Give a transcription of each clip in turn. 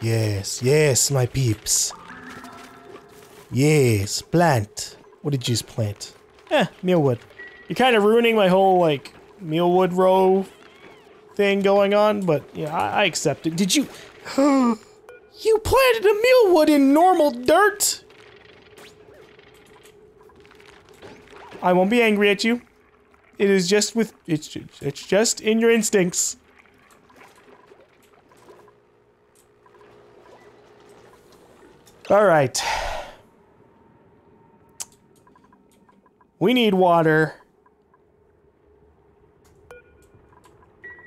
Yes, yes, my peeps. Yes, plant. What did you just plant? Eh, mealwood. You're kind of ruining my whole, like, mealwood row thing going on, but yeah, I, I accept it. Did you... you planted a mealwood in normal dirt? I won't be angry at you. It is just with... It's, it's just in your instincts. All right. We need water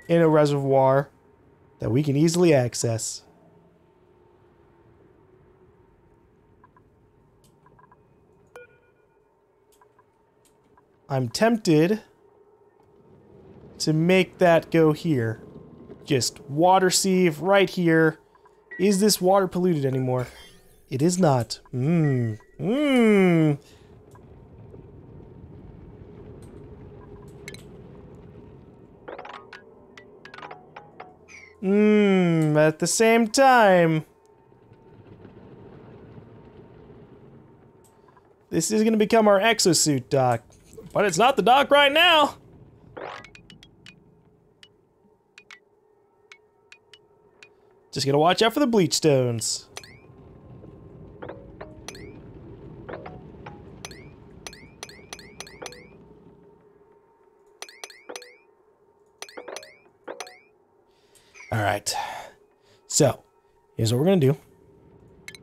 in a reservoir that we can easily access. I'm tempted to make that go here. Just water sieve right here. Is this water polluted anymore? It is not. Mmm. Mmm. Mmm, at the same time. This is gonna become our exosuit dock. But it's not the dock right now! Just gotta watch out for the bleach stones. Alright. So, here's what we're gonna do.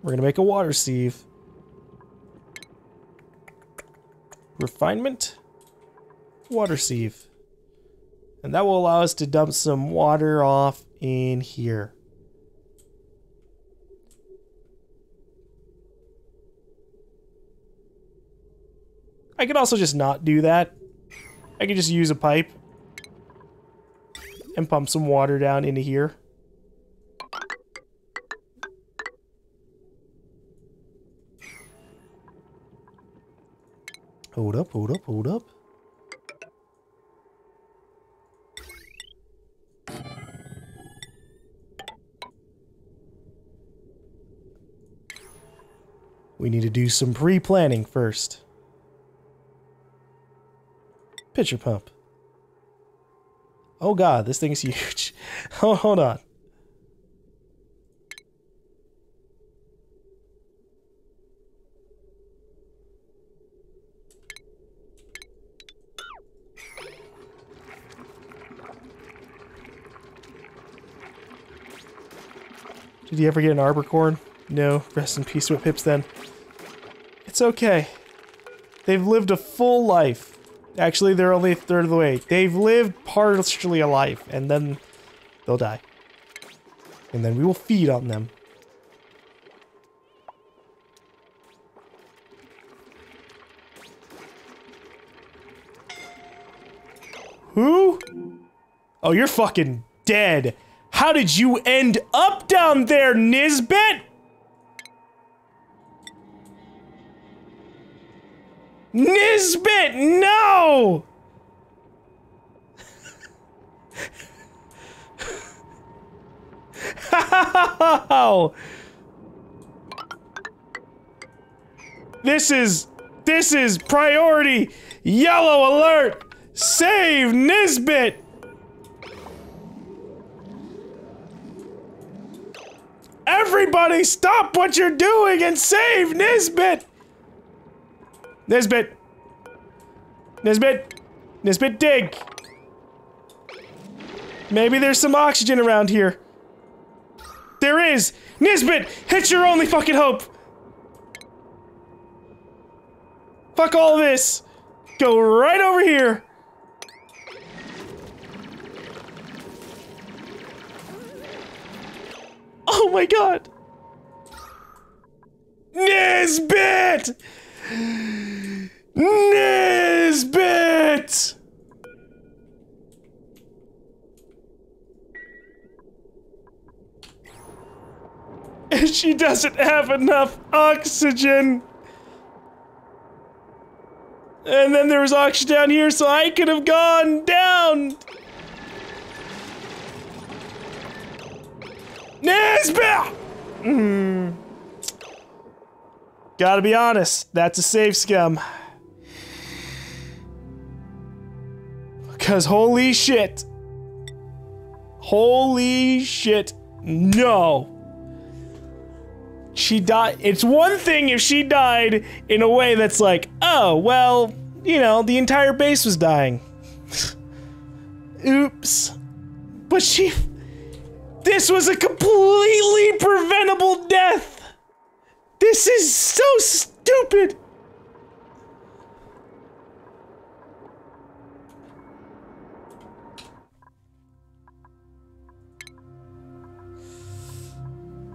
We're gonna make a water sieve. Refinement. Water sieve. And that will allow us to dump some water off in here. I could also just not do that. I could just use a pipe and pump some water down into here. Hold up, hold up, hold up. We need to do some pre-planning first. Pitcher pump. Oh god, this thing's huge. oh, hold on. Did you ever get an arbor acorn? No. Rest in peace with pips then. It's okay. They've lived a full life. Actually, they're only a third of the way. They've lived partially a life, and then they'll die. And then we will feed on them. Who? Oh, you're fucking dead. How did you end up down there, Nisbet? Nisbet, no! How? This is this is priority yellow alert. Save Nisbet. Everybody stop what you're doing and save Nisbet. Nisbet! Nisbet! Nisbet, dig! Maybe there's some oxygen around here. There is! Nisbet! It's your only fucking hope! Fuck all this! Go right over here! Oh my god! Nisbet! Nisbet! She doesn't have enough oxygen. And then there was oxygen down here, so I could have gone down. Nisbet! Mm. Gotta be honest, that's a save scum. Because holy shit. Holy shit. No. She died. It's one thing if she died in a way that's like, oh, well, you know, the entire base was dying. Oops. But she. This was a completely preventable death! This is so stupid!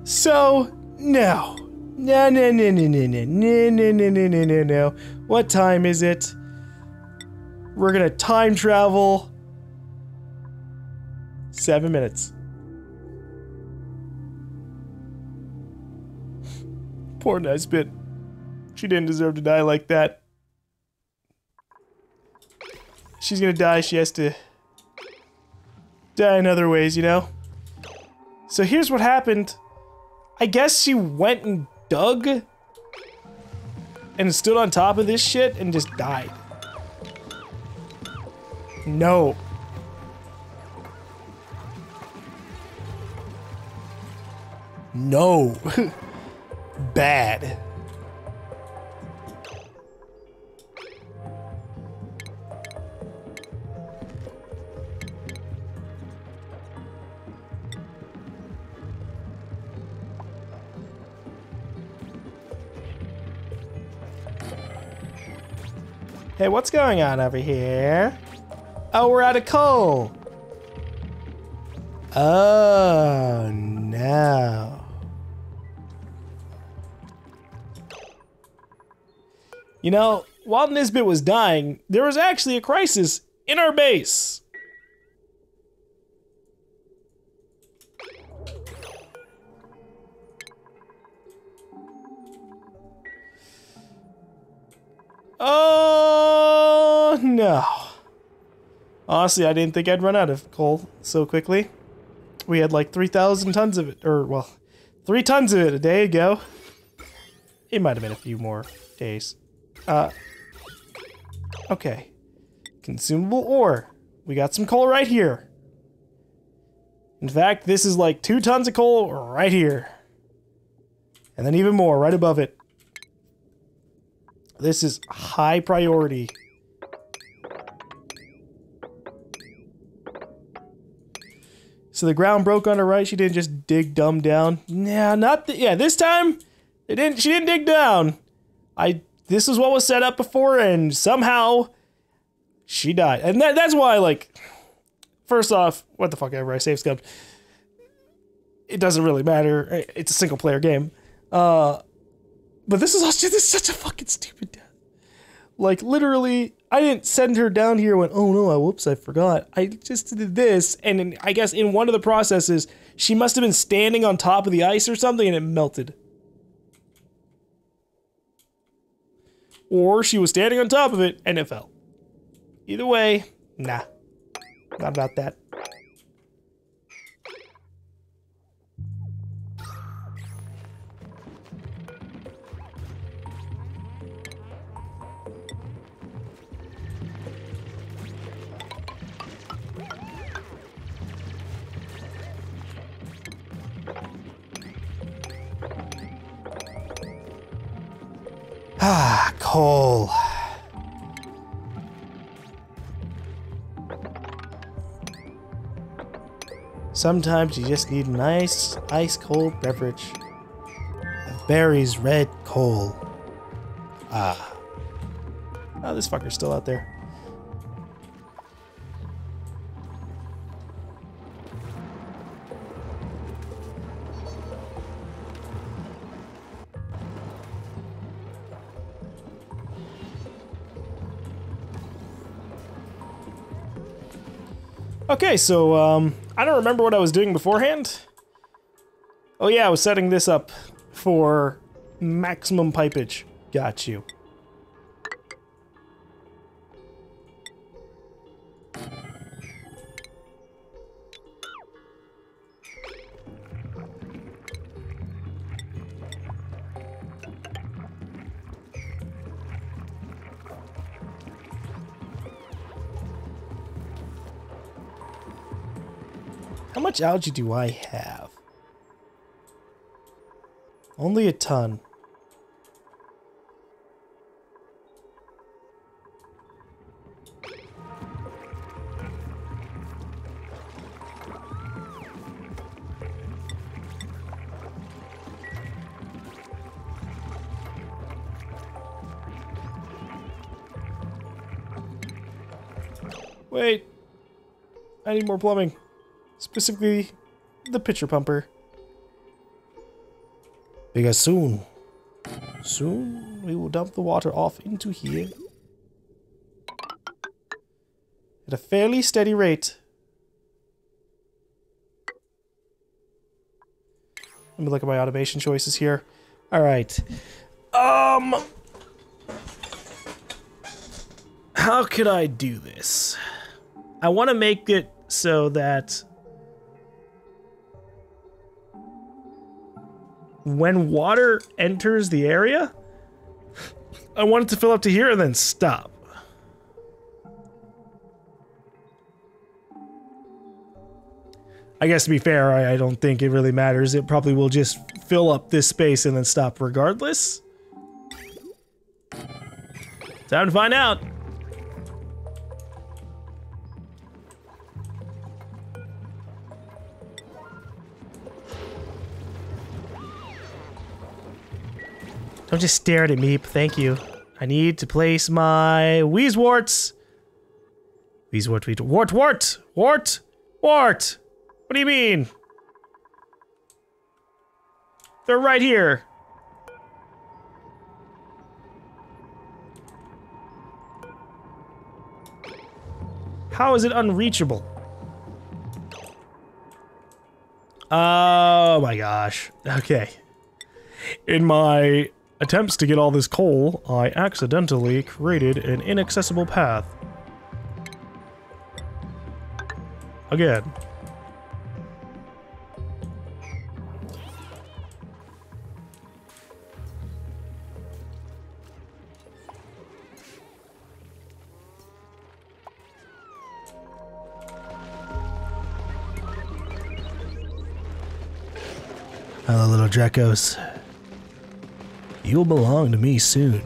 So, no. No, no, no, no, no, no, no, no, no, no, no, no. What time is it? We're gonna time travel. Seven minutes. Poor Nisbet. She didn't deserve to die like that. She's gonna die, she has to die in other ways, you know? So here's what happened. I guess she went and dug and stood on top of this shit and just died. No. No. Bad. Hey, what's going on over here? Oh, we're out of coal. Oh, no. You know, while Nisbet was dying, there was actually a crisis in our base. Honestly, I didn't think I'd run out of coal so quickly. We had like 3,000 tons of it, or, well, three tons of it a day ago. It might have been a few more days. Uh, okay. Consumable ore. We got some coal right here. In fact, this is like two tons of coal right here. And then even more right above it. This is high priority. So the ground broke on her right. She didn't just dig dumb down. Nah, not the, yeah. This time, it didn't. She didn't dig down. I. This is what was set up before, and somehow, she died. And that, that's why, like, first off, what the fuck ever. I save scummed. It doesn't really matter. It's a single player game. Uh, but this is also this is such a fucking stupid death. Like literally, I didn't send her down here. Went, oh no, I whoops, I forgot. I just did this, and in, I guess in one of the processes, she must have been standing on top of the ice or something, and it melted. Or she was standing on top of it and it fell. Either way, nah, not about that. Sometimes you just need a nice, ice cold beverage. Barry's red coal. Ah. Oh, this fucker's still out there. Okay, so um, I don't remember what I was doing beforehand. Oh yeah, I was setting this up for maximum pipage. Got you. Much algae do I have? Only a ton. Wait. I need more plumbing. Specifically, the pitcher pumper. Because soon, soon we will dump the water off into here. At a fairly steady rate. Let me look at my automation choices here. All right. Um, how could I do this? I want to make it so that when water enters the area, I want it to fill up to here and then stop. I guess to be fair, I, I, don't think it really matters. It probably will just fill up this space and then stop regardless. Time to find out. Don't just stare at me, thank you. I need to place my Wheezeworts. Wheezewort, Wheezewort, Wart, Wart, Wart, Wart. What do you mean? They're right here. How is it unreachable? Oh my gosh. Okay. In my attempts to get all this coal, I accidentally created an inaccessible path. Again. Hello, little Dreckos. You'll belong to me soon.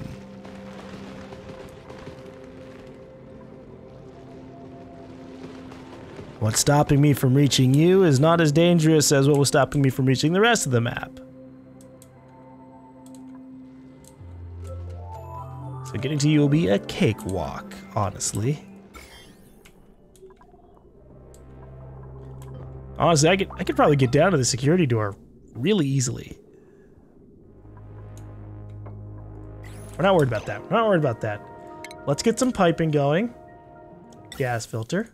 What's stopping me from reaching you is not as dangerous as what was stopping me from reaching the rest of the map. So getting to you will be a cakewalk, honestly. Honestly, I could, I could probably get down to the security door really easily. We're not worried about that. We're not worried about that. Let's get some piping going. Gas filter.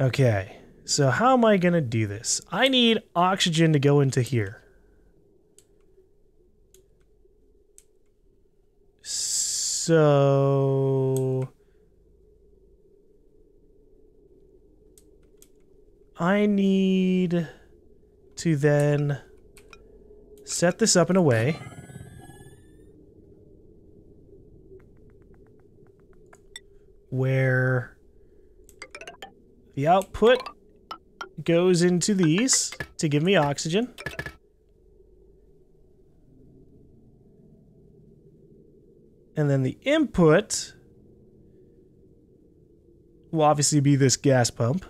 Okay, so how am I going to do this? I need oxygen to go into here. So... I need to then set this up in a way where the output goes into these to give me oxygen. And then the input will obviously be this gas pump.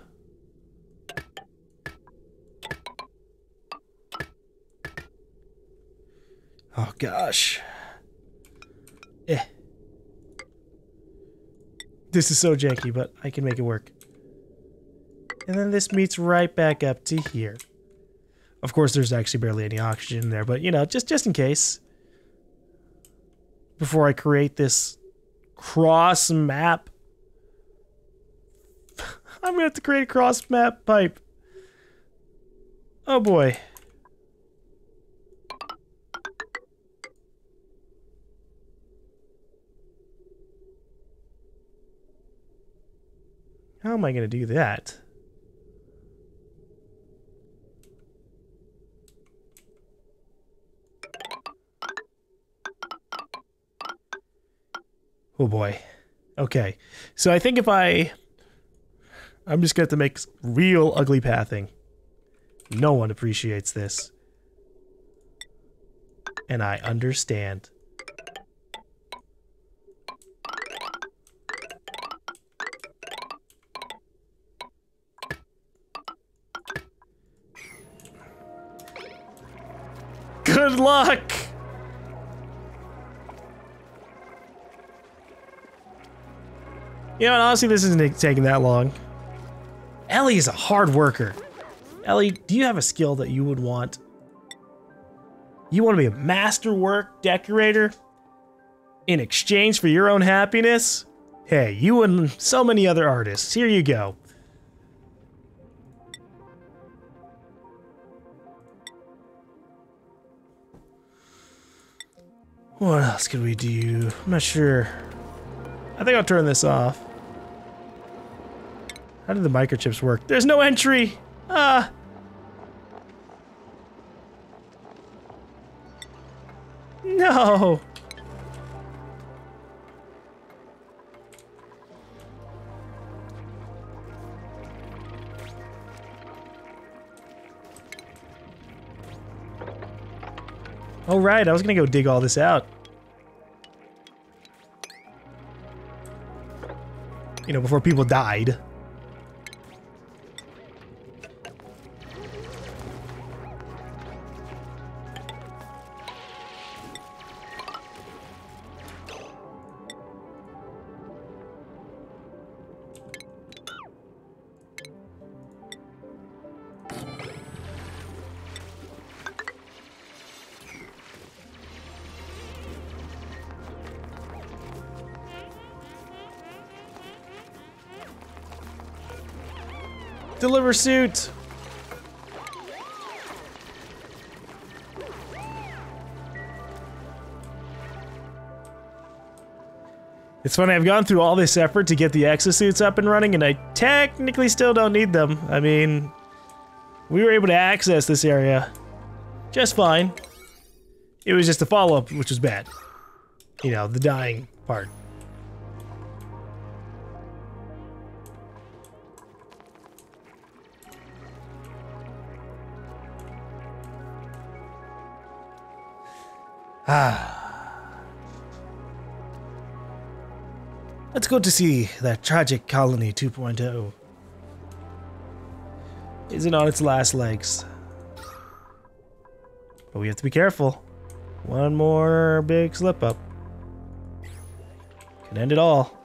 Gosh. Eh. This is so janky, but I can make it work. And then this meets right back up to here. Of course, there's actually barely any oxygen in there, but you know, just, just in case. Before I create this cross map. I'm gonna have to create a cross map pipe. Oh boy. am I going to do that? Oh boy. Okay. So I think if I... I'm just going to to make real ugly pathing. No one appreciates this. And I understand. Good luck! You know, honestly, this isn't taking that long. Ellie is a hard worker. Ellie, do you have a skill that you would want? You want to be a masterwork decorator? In exchange for your own happiness? Hey, you and so many other artists, here you go. What else could we do? I'm not sure. I think I'll turn this off. How did the microchips work? There's no entry! Ah! No! Oh right, I was gonna go dig all this out. You know, before people died. Deliver suit! It's funny, I've gone through all this effort to get the exosuits up and running, and I technically still don't need them. I mean, we were able to access this area just fine. It was just the follow-up, which was bad. You know, the dying part. Ah. Let's go to see that tragic colony 2.0. Is it on its last legs? But we have to be careful. One more big slip up. Can end it all.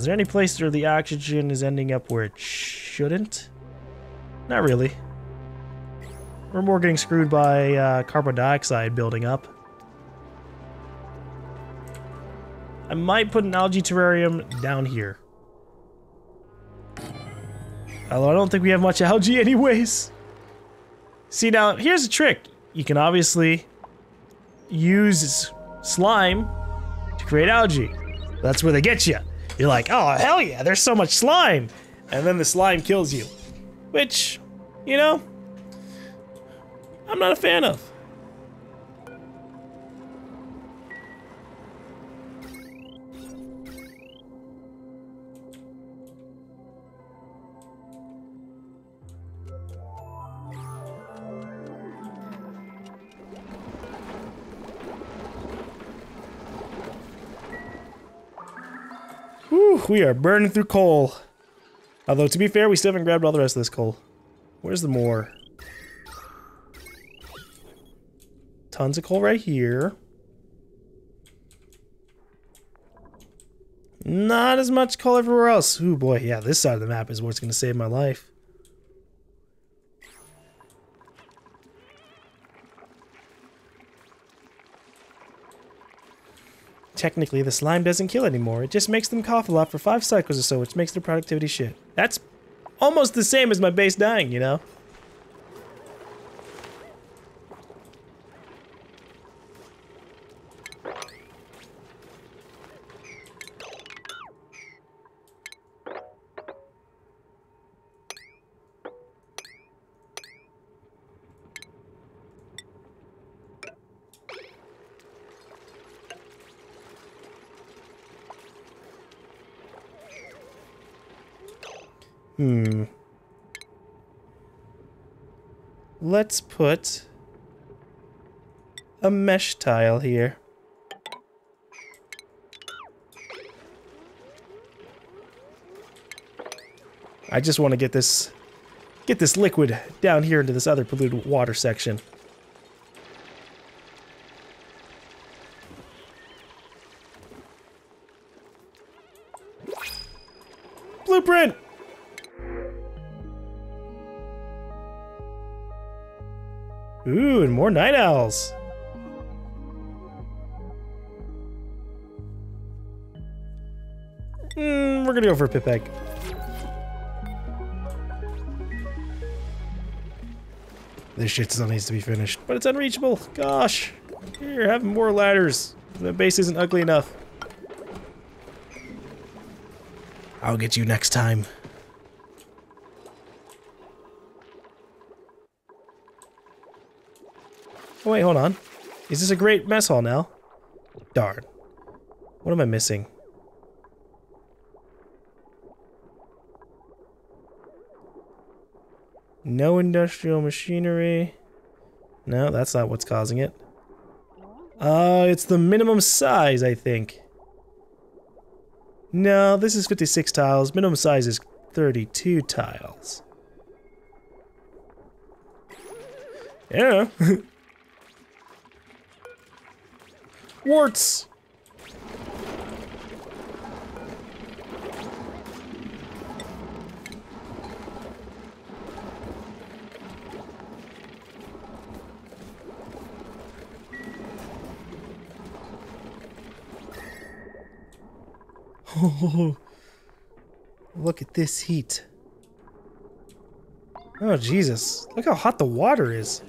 Is there any place where the oxygen is ending up where it shouldn't? Not really. We're more getting screwed by uh, carbon dioxide building up. I might put an algae terrarium down here. Although I don't think we have much algae anyways. See now, here's a trick. You can obviously use slime to create algae. That's where they get you. You're like, oh, hell yeah, there's so much slime. And then the slime kills you. Which, you know, I'm not a fan of. We are burning through coal. Although, to be fair, we still haven't grabbed all the rest of this coal. Where's the more? Tons of coal right here. Not as much coal everywhere else. Ooh, boy, yeah, this side of the map is what's going to save my life. Technically, the slime doesn't kill anymore. It just makes them cough a lot for five cycles or so, which makes their productivity shit. That's almost the same as my base dying, you know? Hmm. Let's put a mesh tile here. I just want to get this get this liquid down here into this other polluted water section. Ooh, and more night owls. Hmm, we're gonna go for a pip egg. This shit still needs to be finished, but it's unreachable. Gosh. Here, have more ladders. The base isn't ugly enough. I'll get you next time. Wait, hold on. Is this a great mess hall now? Darn. What am I missing? No industrial machinery. No, that's not what's causing it. Uh, it's the minimum size, I think. No, this is 56 tiles. Minimum size is 32 tiles. Yeah. Warts! Oh, look at this heat. Oh, Jesus. Look how hot the water is.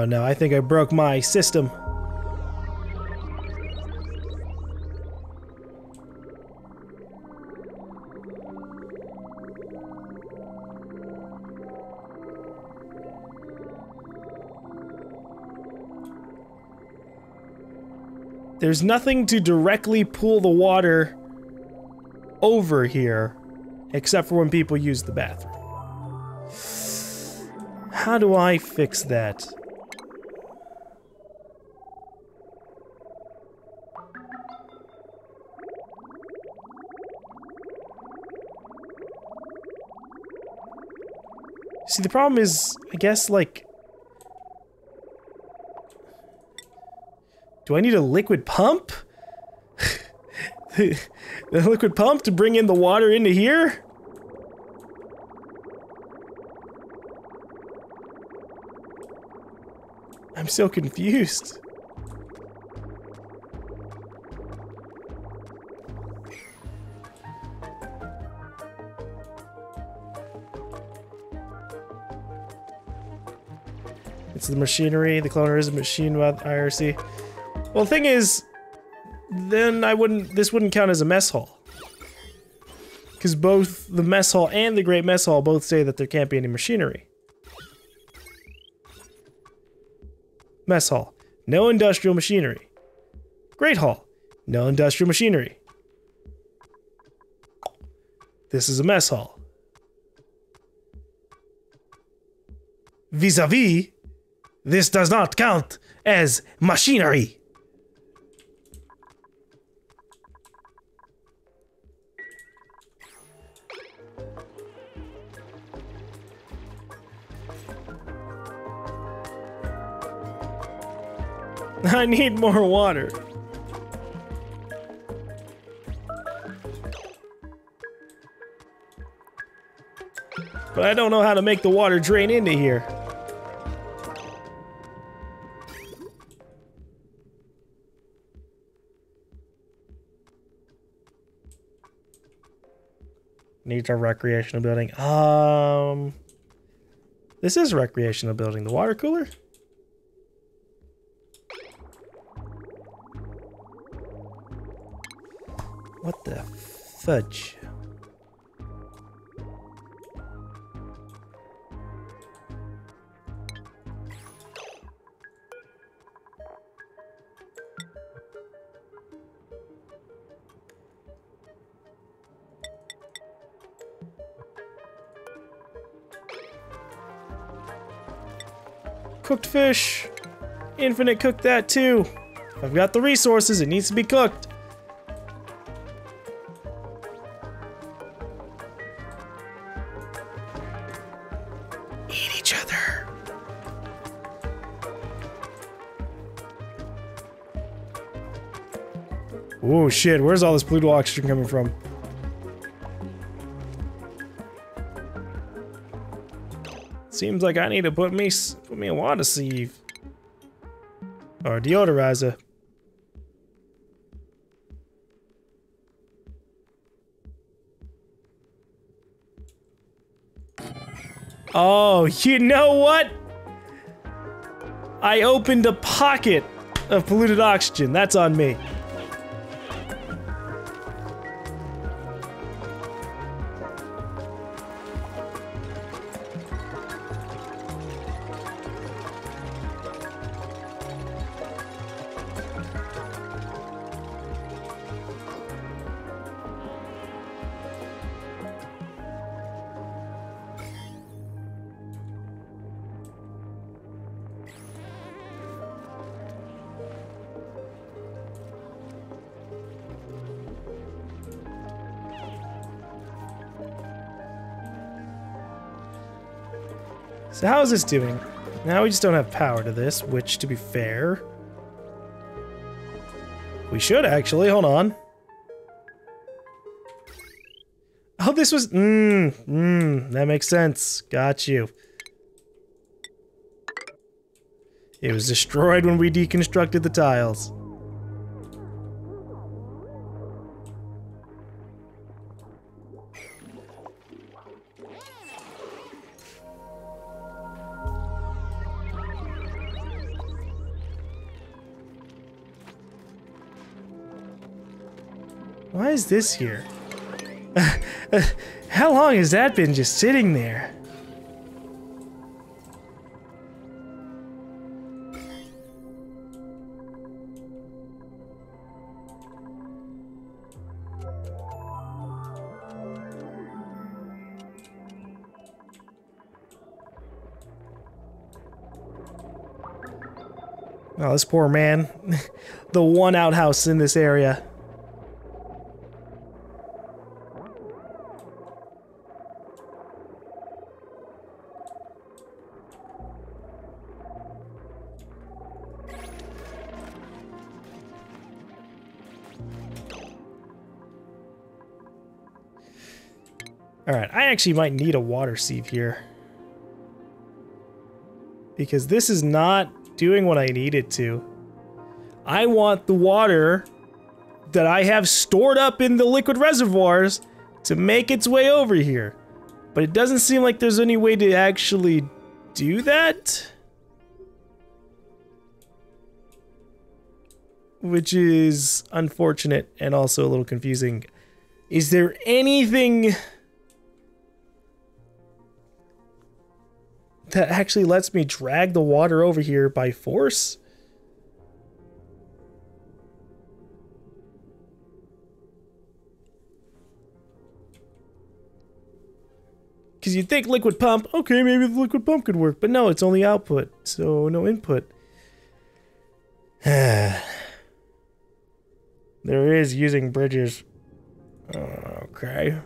Oh no, I think I broke my system. There's nothing to directly pull the water over here, except for when people use the bathroom. How do I fix that? See, the problem is, I guess, like... Do I need a liquid pump? the liquid pump to bring in the water into here? I'm so confused. It's the machinery. The cloner is a machine with IRC. Well, the thing is, then I wouldn't. This wouldn't count as a mess hall. Because both the mess hall and the Great Mess Hall both say that there can't be any machinery. Mess hall, no industrial machinery. Great hall, no industrial machinery. This is a mess hall. Vis-a-vis, -vis, this does not count as machinery. I need more water. But I don't know how to make the water drain into here. Needs a recreational building. Um, this is a recreational building. The water cooler? What the fudge? Cooked fish. Infinite cook that too. I've got the resources, it needs to be cooked. Eat each other. Oh shit, where's all this polluted oxygen coming from? Seems like I need to put me me a water sieve. Or a deodorizer. Oh, you know what? I opened a pocket of polluted oxygen. That's on me. So how is this doing? Now we just don't have power to this, which, to be fair... We should, actually. Hold on. Oh, this was... Mmm, mmm, that makes sense. Got you. It was destroyed when we deconstructed the tiles. Why is this here? How long has that been just sitting there? Oh, this poor man. the one outhouse in this area. Actually might need a water sieve here. Because this is not doing what I need it to. I want the water that I have stored up in the liquid reservoirs to make its way over here. But it doesn't seem like there's any way to actually do that. Which is unfortunate and also a little confusing. Is there anything that actually lets me drag the water over here by force. Because you'd think liquid pump, okay, maybe the liquid pump could work, but no, it's only output, so no input. there is using bridges. Okay.